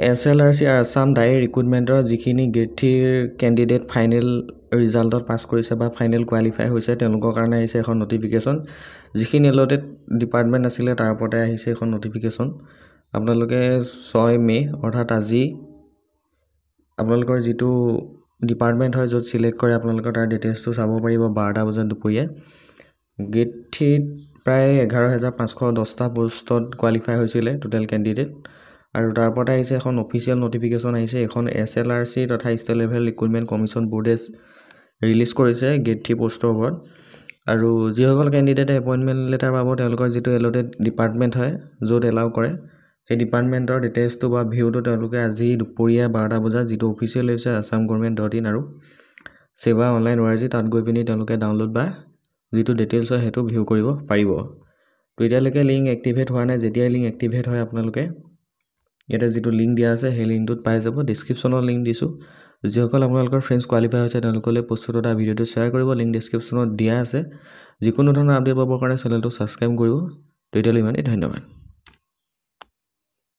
S L R C Assam direct ৰিক্ৰুটমেণ্টৰ যিখিনি grade থ্ৰীৰ candidate final ৰিজাল্টত পাছ কৰিছে বা ফাইনেল কোৱালিফাই হৈছে তেওঁলোকৰ কাৰণে আহিছে এখন নটিফিকেশ্যন যিখিনি এলটেড ডিপাৰ্টমেণ্ট আছিলে তাৰ ওপৰতে আহিছে এখন নটিফিকেশ্যন আপোনালোকে ছয় মে' অৰ্থাৎ আজি আপোনালোকৰ যিটো ডিপাৰ্টমেণ্ট হয় য'ত চিলেক্ট কৰে আপোনালোকৰ তাৰ ডিটেইলছটো চাব পাৰিব বাৰটা বজাত দুপৰীয়া। গ্ৰেড থ্ৰীত প্ৰায় এঘাৰ হেজাৰ পাঁচশ দহটা পষ্টত কোৱালিফাই হৈছিলে টোটেল কেণ্ডিডেট আৰু তাৰ ওপৰতে আহিছে এখন অফিচিয়েল নটিফিকেশ্যন আহিছে এখন এছ এল আৰ চি তথা ষ্টেট লেভেল ৰিক্ৰুটমেণ্ট কমিশ্যন বোৰ্ডে ৰিলিজ কৰিছে গ্ৰেড থ্ৰী পষ্টৰ ওপৰত। আৰু যিসকল কেণ্ডিডেটে এপইণ্টমেণ্ট লেটাৰ পাব তেওঁলোকৰ যিটো এলটেড ডিপাৰ্টমেণ্ট হয় য'ত এলাউ কৰে সেই ডিপাৰ্টমেণ্টৰ ডিটেইলছটো বা ভিউটো তেওঁলোকে আজি দুপৰীয়া বাৰটা বজাত যিটো অফিচিয়েল হৈছে আছাম গভৰ্ণমেণ্ট ডট ইন আৰু ছেবা অনলাইন আৰ জি তাত গৈ পিনি তেওঁলোকে ডাউনলোড বা যিটো ডিটেইলছ হয় সেইটো ভিউ কৰিব পাৰিব। তো এতিয়ালৈকে লিংক এক্টিভেট হোৱা নাই যেতিয়াই লিংক এক্টিভেট হয় আপোনালোকে ইয়াতে যিটো লিংক দিয়া আছে সেই লিংকটোত পাই যাব। ডিছক্ৰিপশ্যনত লিংক দিছোঁ। যিসকল আপোনালোকৰ ফ্ৰেণ্ডছ কোৱালিফাই হৈছে তেওঁলোকলৈ প্ৰস্তুত এটা ভিডিঅ'টো শ্বেয়াৰ কৰিব। লিংক ডিছক্ৰিপশ্যনত দিয়া আছে। যিকোনো ধৰণৰ আপডেট পাবৰ কাৰণে চেনেলটো ছাবস্ক্ৰাইব কৰিব। তো এতিয়ালৈ ইমানেই। ধন্যবাদ।